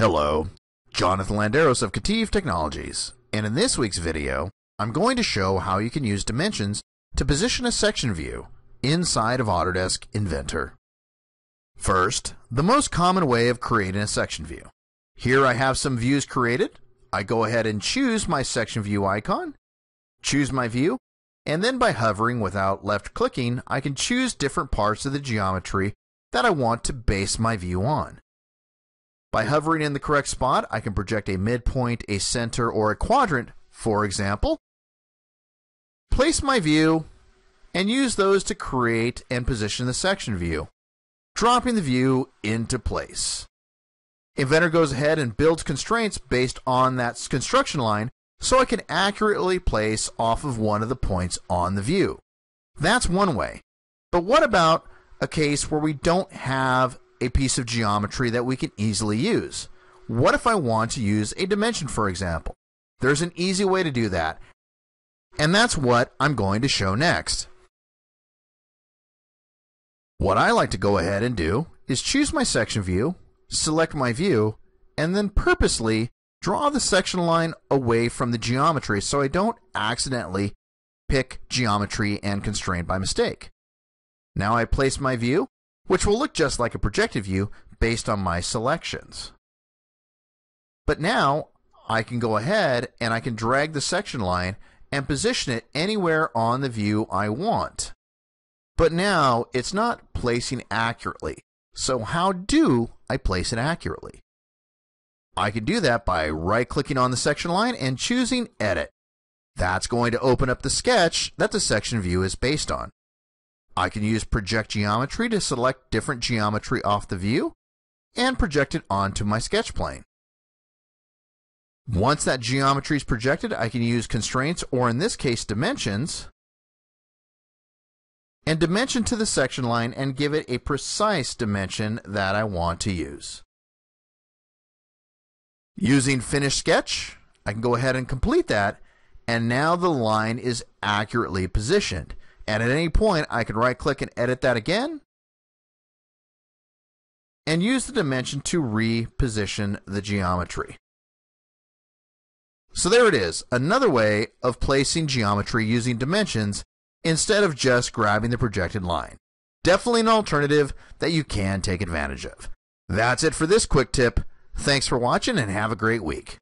Hello, Jonathan Landeros of KETIV Technologies, and in this week's video, I'm going to show how you can use dimensions to position a section view inside of Autodesk Inventor. First, the most common way of creating a section view. Here I have some views created. I go ahead and choose my section view icon, choose my view, and then by hovering without left clicking, I can choose different parts of the geometry that I want to base my view on. By hovering in the correct spot, I can project a midpoint, a center, or a quadrant, for example. Place my view and use those to create and position the section view, dropping the view into place. Inventor goes ahead and builds constraints based on that construction line so I can accurately place off of one of the points on the view. That's one way. But what about a case where we don't have a piece of geometry that we can easily use? What if I want to use a dimension, for example? There's an easy way to do that, and that's what I'm going to show next. What I like to go ahead and do is choose my section view, select my view, and then purposely draw the section line away from the geometry so I don't accidentally pick geometry and constraint by mistake. Now I place my view, which will look just like a projected view based on my selections. But now I can go ahead and I can drag the section line and position it anywhere on the view I want. But now it's not placing accurately. So how do I place it accurately? I can do that by right clicking on the section line and choosing Edit. That's going to open up the sketch that the section view is based on. I can use Project Geometry to select different geometry off the view and project it onto my sketch plane. Once that geometry is projected, I can use constraints, or in this case, dimensions, and dimension to the section line and give it a precise dimension that I want to use. Using Finish Sketch, I can go ahead and complete that, and now the line is accurately positioned. And at any point, I can right click and edit that again, and use the dimension to reposition the geometry. So there it is, another way of placing geometry using dimensions instead of just grabbing the projected line. Definitely an alternative that you can take advantage of. That's it for this quick tip. Thanks for watching and have a great week.